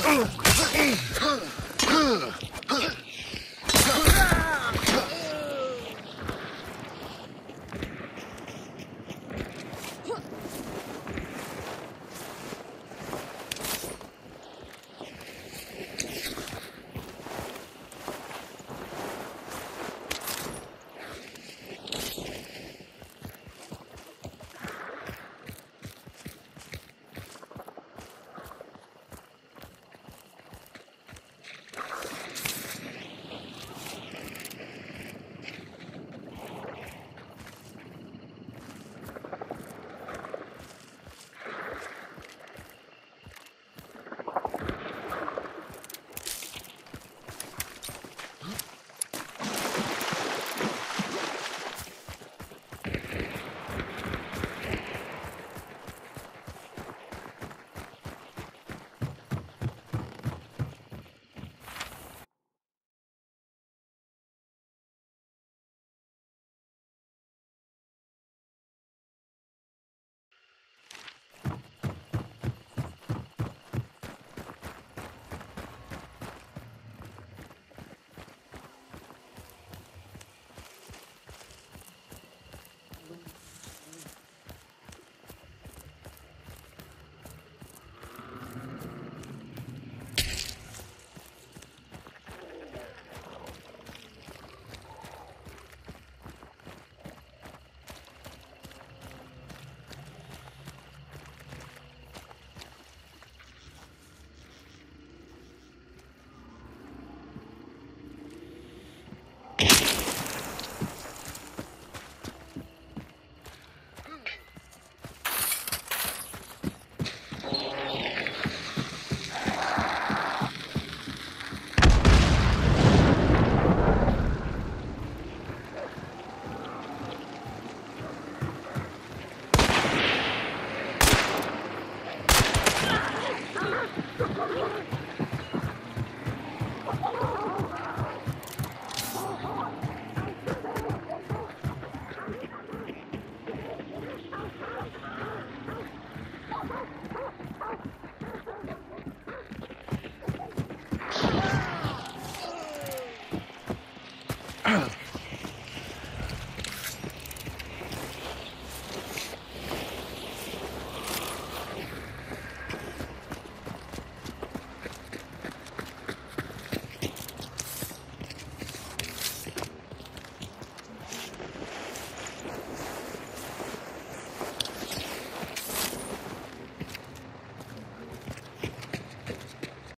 Huh.